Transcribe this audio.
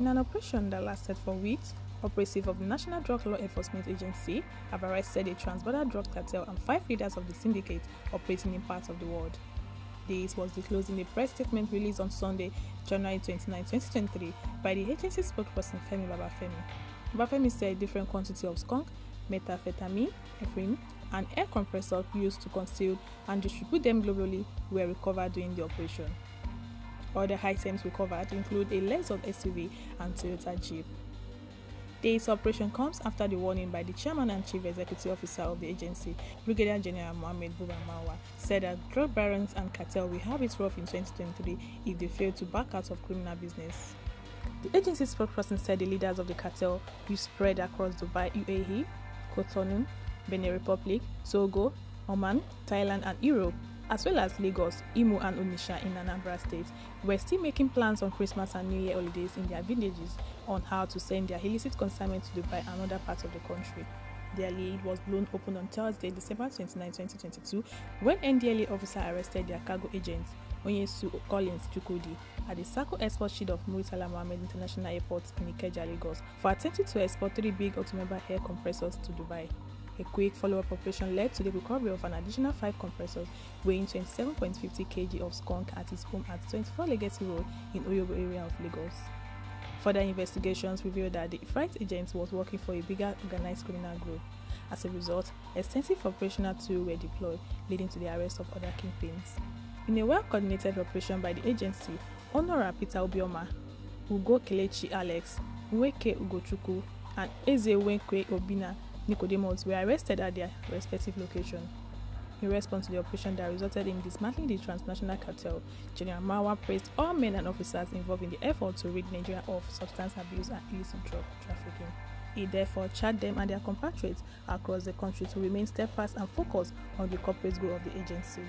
In an operation that lasted for weeks, operatives of the National Drug Law Enforcement Agency have arrested a transborder drug cartel and five leaders of the syndicate operating in parts of the world. This was disclosed in a press statement released on Sunday, January 29, 2023, by the agency spokesperson Femi Babafemi. Babafemi said different quantity of skunk, methamphetamine, ephedrine, and air compressor used to conceal and distribute them globally were recovered during the operation. Other items we covered include a Lexus SUV and Toyota Jeep. This operation comes after the warning by the chairman and chief executive officer of the agency, Brigadier General Mohamed Buba Marwa, said that drug barons and cartel will have it rough in 2023 if they fail to back out of criminal business. The agency spokesperson said the leaders of the cartel will spread across Dubai, UAE, Cotonou, Benin Republic, Togo, Oman, Thailand, and Europe, as well as Lagos, Imo, and Onitsha in Anambra State, were still making plans on Christmas and New Year holidays in their villages on how to send their illicit consignment to Dubai and other parts of the country. Their lead was blown open on Thursday, December 29, 2022, when NDLA officer arrested their cargo agent, Onyesu Collins Chukudi, at the Sako Export Shed of Muritala Mohammed International Airport in Ikeja, Lagos, for attempting to export three big automobile air compressors to Dubai. A quick follow-up operation led to the recovery of an additional five compressors weighing 27.50 kg of skunk at his home at 24 Legacy Road in Oyobo area of Lagos. Further investigations revealed that the freight agent was working for a bigger organized criminal group. As a result, extensive operational tools were deployed, leading to the arrest of other kingpins. In a well-coordinated operation by the agency, Honora Peter Obioma, Ugo Kelechi Alex, Nweke Ugochukwu, and Eze Wenkwe Obinna Nicodemus were arrested at their respective locations. In response to the operation that resulted in dismantling the transnational cartel, General Marwa praised all men and officers involved in the effort to rid Nigeria of substance abuse and illicit drug trafficking. He therefore charged them and their compatriots across the country to remain steadfast and focused on the corporate goal of the agency.